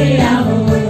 ese amor.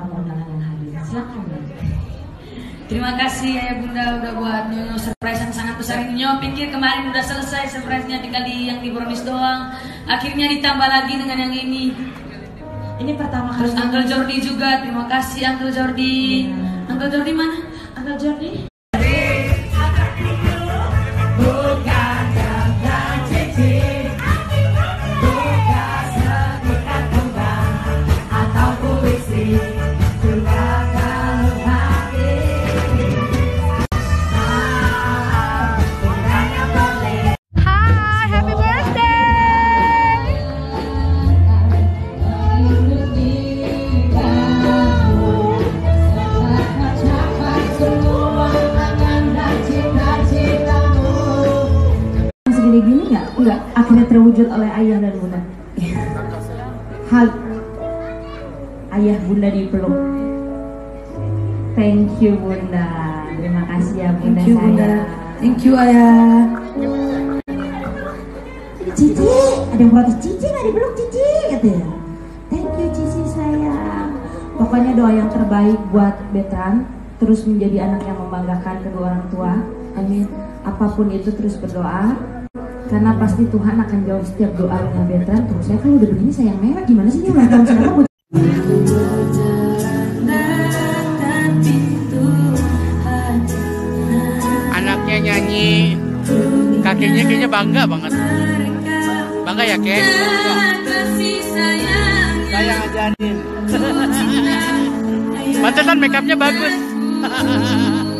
Terima kasih ayah bunda udah buat Nyonya surprise yang sangat besar ini. Nyonya pikir kemarin udah selesai surprise-nya tinggal di yang di Brownies doang. Akhirnya ditambah lagi dengan yang ini. Ini pertama kali. Terus Uncle Jordi juga, terima kasih Uncle Jordi. Iya. Uncle Jordi mana? Uncle Jordi. Terwujud oleh ayah dan bunda. Hal ayah bunda dipeluk. Thank you bunda. Terima kasih ya bunda Thank you saya. bunda. Thank you ayah. Cici ada yang protes Cici nggak dipeluk Cici? Katanya thank you Cici sayang. Pokoknya doa yang terbaik buat Betran terus menjadi anak yang membanggakan kedua orang tua. Amin. Apa pun itu terus berdoa karena pasti Tuhan akan jawab setiap doanya Betran terus saya kan udah begini sayang merah. Gimana sih ini ulang tahun mau anaknya nyanyi. Kakeknya kayaknya bangga banget. Bangga ya kek saya ngajarin pantesan make upnya bagus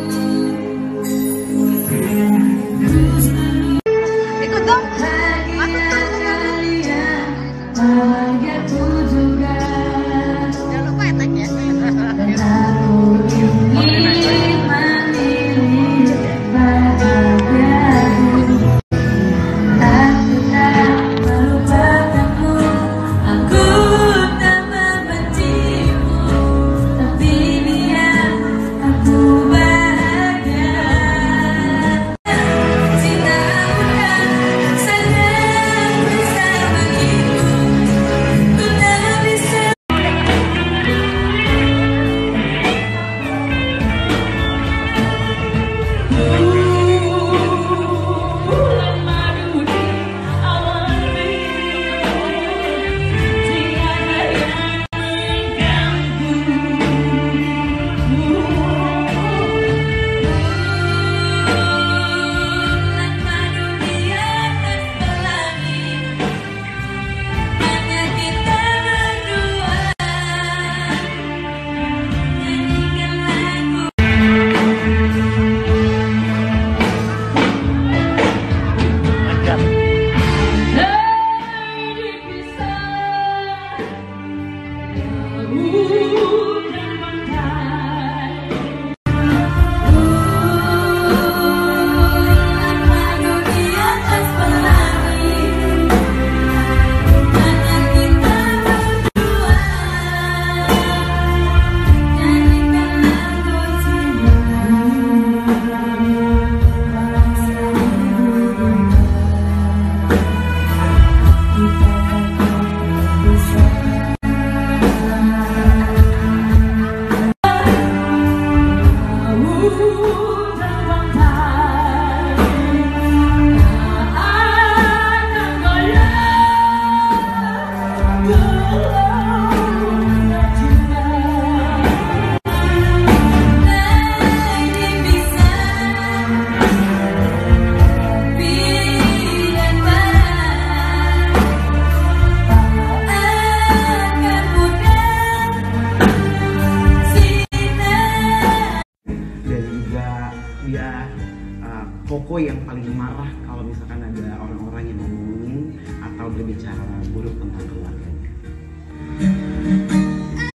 Koko yang paling marah kalau misalkan ada orang-orang yang ngomongin atau berbicara buruk tentang keluarganya.